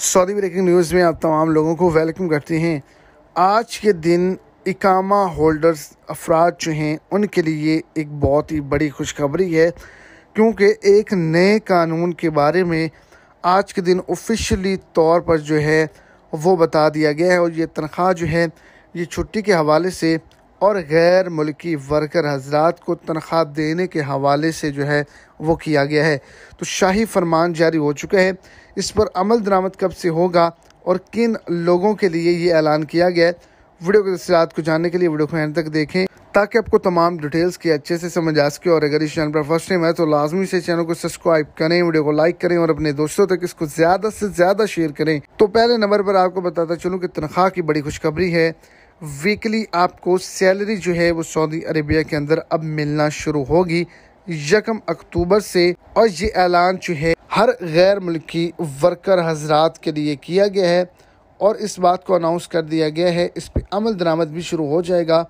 Saudi breaking news में आप तमाम लोगों को वेलकम करते हैं। आज के दिन इकामा होल्डर्स अफराद जो हैं, उनके लिए एक बहुत ही बड़ी खुशखबरी है, क्योंकि एक नए कानून के बारे में आज के दिन ऑफिशियली तौर पर जो है, वो बता दिया गया है और ये तनख्वाह जो है, ये छुट्टी के हवाले से और गैर मुल्की वर्कर हजरात को तनख्वाह देने के हवाले से जो है वो किया गया है। तो शाही फरमान जारी हो चुका है। इस पर अमल दरामद कब से होगा और किन लोगों के लिए ये ऐलान किया गया है? वीडियो के तफसीत को जानने के लिए वीडियो को एंड तक देखें ताकि आपको तमाम डिटेल्स की अच्छे से समझ आ सके। और अगर इस चैनल पर फ़र्स्ट टाइम है तो लाजमी से चैनल को सब्सक्राइब करें, वीडियो को लाइक करें और अपने दोस्तों तक इसको ज़्यादा से ज़्यादा शेयर करें। तो पहले नंबर पर आपको बताता चलूँ कि तनख्वाह की बड़ी खुशखबरी है। वीकली आपको सैलरी जो है वो सऊदी अरेबिया के अंदर अब मिलना शुरू होगी यकम अक्टूबर से, और ये ऐलान जो है हर गैर मुल्की वर्कर हजरात के लिए किया गया है, और इस बात को अनाउंस कर दिया गया है, इस पर अमल दरामद भी शुरू हो जाएगा।